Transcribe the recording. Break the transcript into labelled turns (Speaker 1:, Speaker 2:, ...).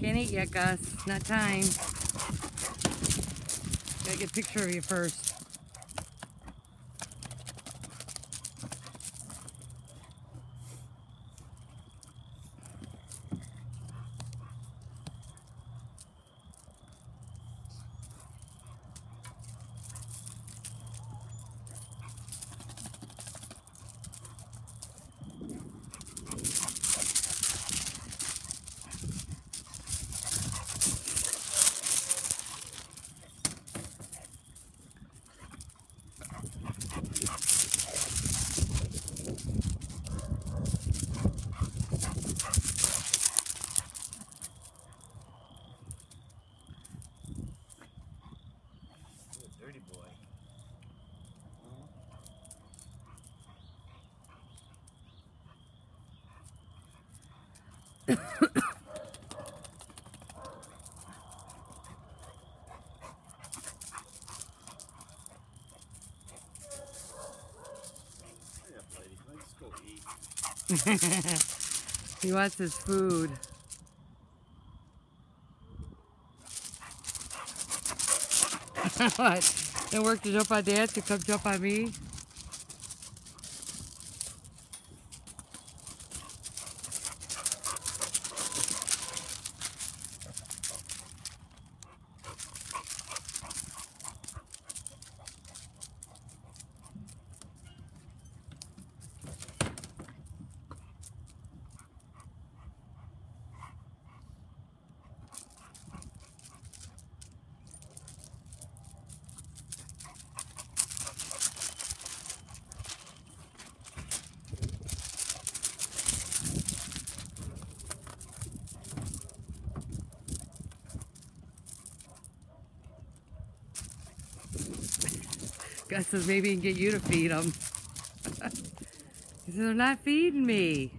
Speaker 1: Can't eat yet, Gus. Not time. Gotta get a picture of you first.
Speaker 2: Dirty boy.
Speaker 1: He wants his food. what? It worked to jump on Dad to come jump on me? Gus says maybe he can get you to feed them. he says, they're not feeding me.